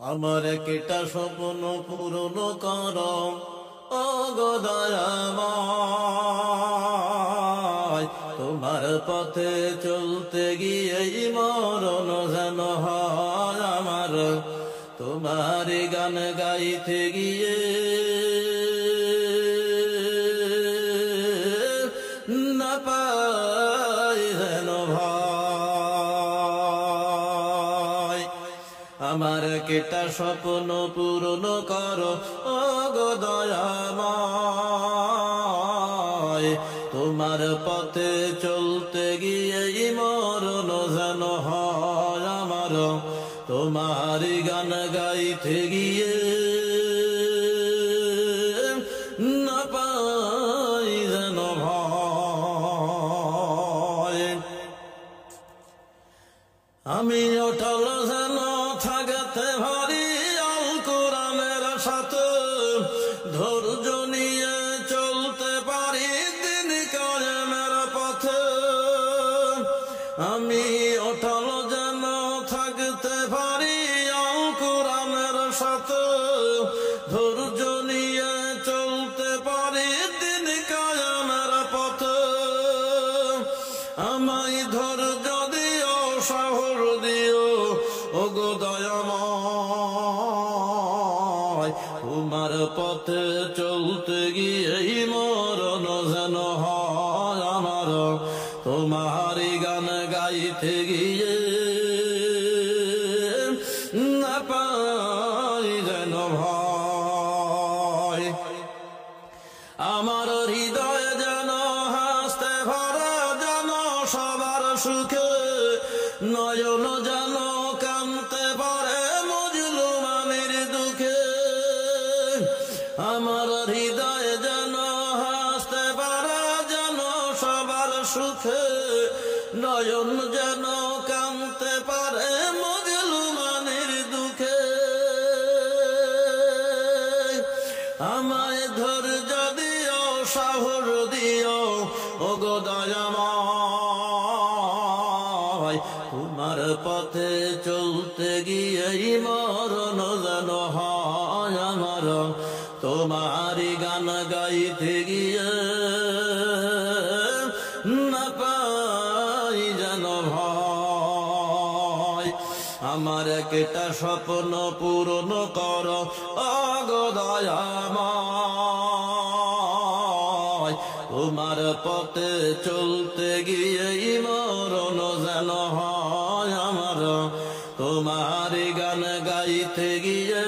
আমার কেটা স্বপ্ন পূরণ কর। তোমার পথে চলতে গিয়ে মরণ যেন হয় আমার। তোমার গান গাইতে গিয়ে আমার কেটা স্বপ্ন পূরণ করো দয়াময়। তোমার পথে চলতে গিয়ে মরণ যেন হয় আমার তোমার গান গাইতে গিয়ে সাথে, ধৈর্য নিয়ে চলতে পারি দিন কায়েমের পথে। আমি অটল যেন থাকতে পারি কোরআনের সাথে, ধৈর্য নিয়ে চলতে পারি দিন কায়েমের পথে। আমায় ধৈর্য দিও সাহর দিও, ওগো দয়াময় পথে চলতে গিয়ে মরণ যেন হয় আমার। তোমার গান গাইতে গিয়ে না পাই যেন আমার হৃদয় যেন হাসতে ভরা, যেন সবার সুখে নয়ন যেন আমার হৃদয় যেন হাসতে পারে, যেন সবার সুখে নয়ন যেন কামতে পারে, মজলু মানের দুঃখে। আমায় ধৈর্য দিও সাহর দিও ও গো দয়াময়। তোমার পথে চলতে গিয়ে মরণ যেন হয়। তোমার গান গাইতে গিয়ে না পাই যেন ভয়। আমার একটা স্বপ্ন পূরণ কর অগদয়াময় তোমার পথে চলতে গিয়ে মরণ যেন হয় আমার। তোমার গান গাইতে গিয়ে